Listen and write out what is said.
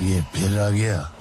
이게 벼락이야.